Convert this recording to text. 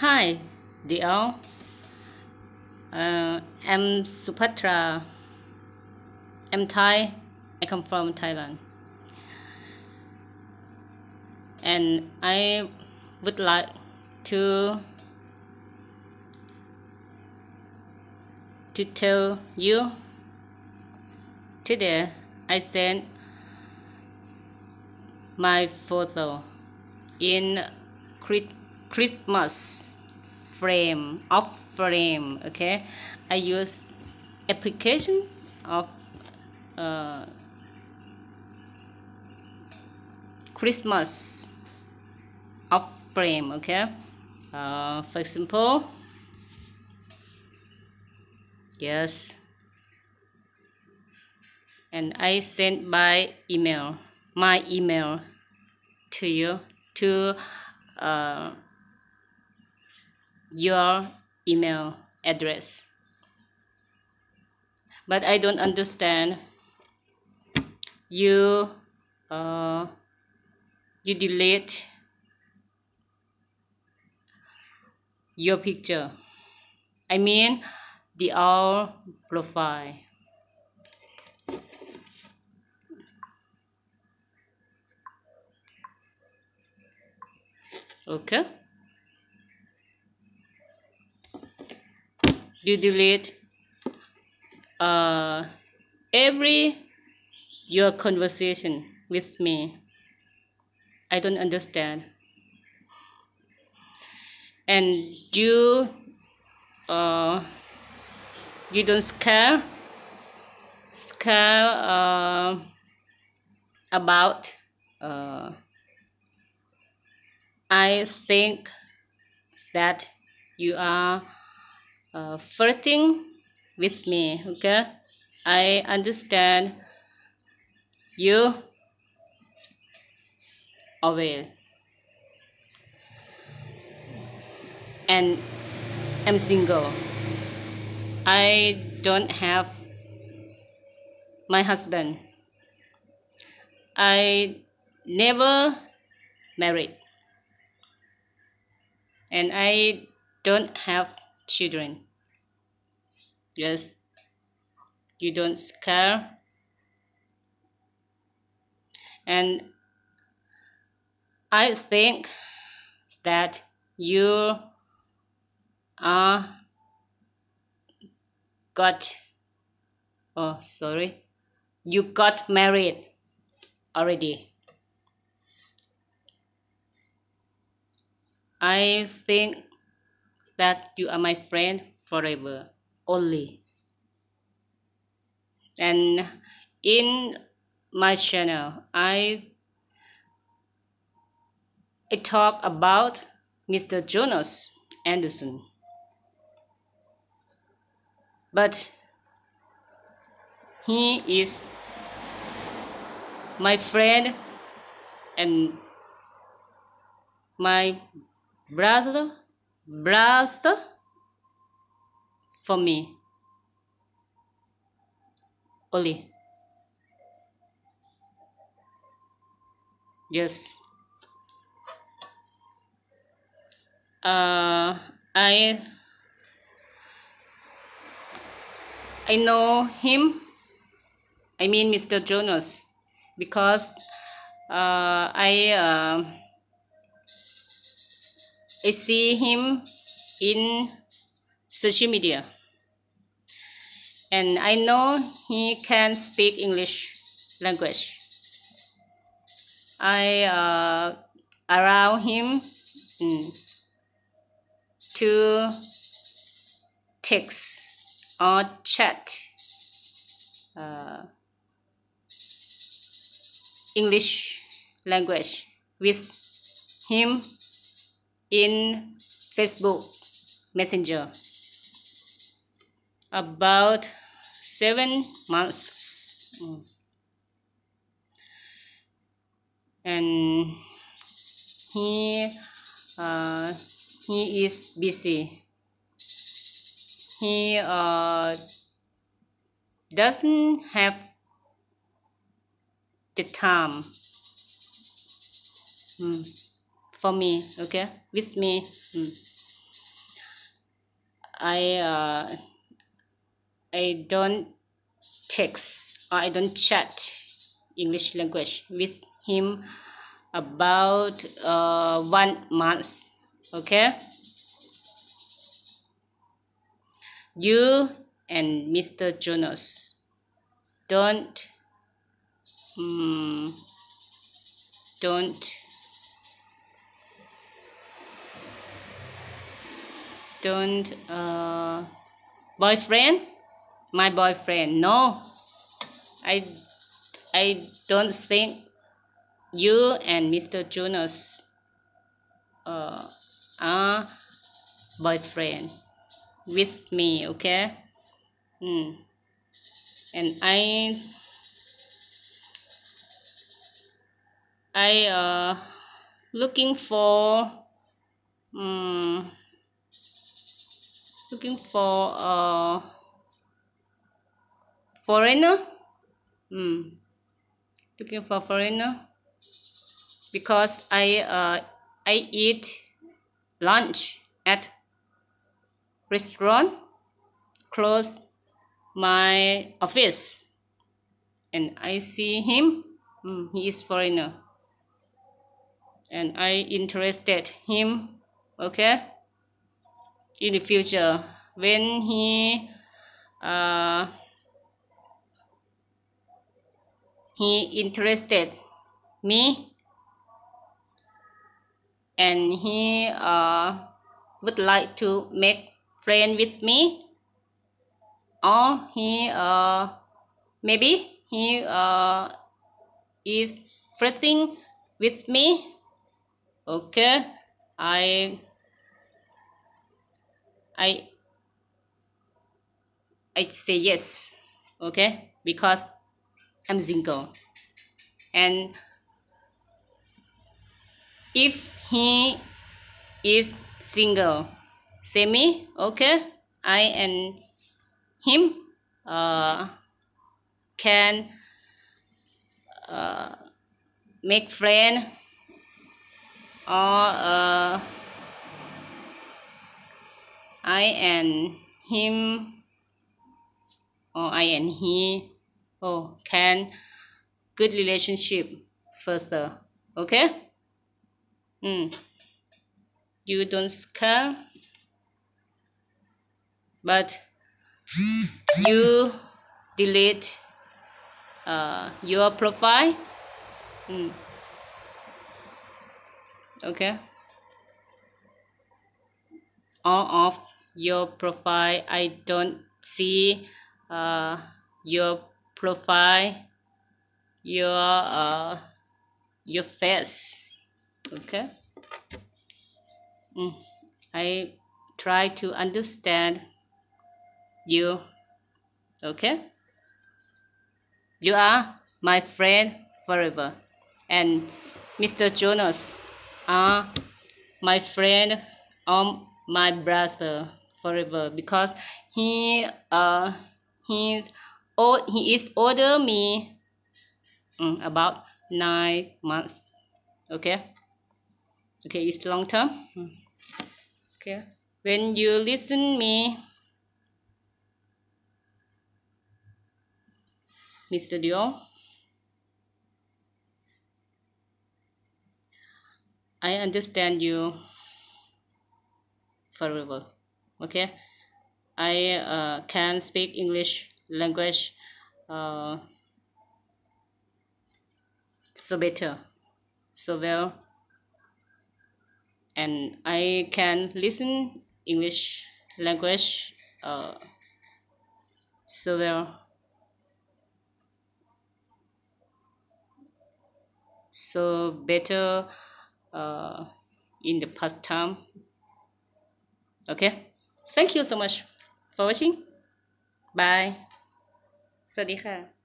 Hi, dear. Uh, I'm Supattra. I'm Thai. I come from Thailand. And I would like to to tell you today I sent my photo in Christmas frame of frame okay? I use application of uh, Christmas of frame okay? Uh, for example yes. And I sent by email my email to you to uh, your email address. But I don't understand you uh, you delete your picture. I mean the our profile. Okay you delete uh, every your conversation with me. I don't understand. And you uh, you don't scare scare uh, about uh, I think that you are uh, flirting with me okay? I understand you away and I'm single. I don't have my husband. I never married. And I don't have children. Yes, you don't scare. And I think that you are got oh sorry you got married already I think that you are my friend forever only. And in my channel, I I talk about Mr. Jonas Anderson. But he is my friend and my brother brother for me. Only yes. Uh i i know him i mean mr jonas because uh i uh, I see him in social media. And I know he can speak English language. I uh, allow him mm, to text or chat uh, English language with him in Facebook Messenger about seven months. And he uh, he is busy. He uh, doesn't have the time. Mm for me okay with me mm. I uh, I don't text I don't chat English language with him about uh, one month okay you and Mr. Jonas don't um, don't don't uh, boyfriend? My boyfriend. No. I i don't think you and mr jonas uh, are boyfriend with me okay? Mm. and i i uh looking for um looking for a foreigner? Mm. looking for foreigner because I uh, I eat lunch at restaurant close my office and I see him. Mm, he is foreigner. And I interested him okay in the future. When he uh, he interested me and he uh, would like to make friend with me or he uh, maybe he uh, is flirting with me okay I I I say yes okay? Because I'm single. And if he is single say me okay? I and him uh, can uh, make friend or uh, I and him or I and he oh can good relationship further okay mm. you don't scare but you delete uh, your profile mm. okay all of your profile. I don't see uh, your profile your uh, your face. Okay? Mm. I try to understand you. Okay? You are my friend forever. And Mr. Jonas are my friend um my brother forever because he uh he's old he is older me um, about nine months. Okay? Okay it's long term. Okay? When you listen me Mr. Dion I understand you forever okay? I uh, can speak english language uh, so better so well. And i can listen english language uh, so well. So better uh, in the past time okay thank you so much for watching bye สวัสดีค่ะ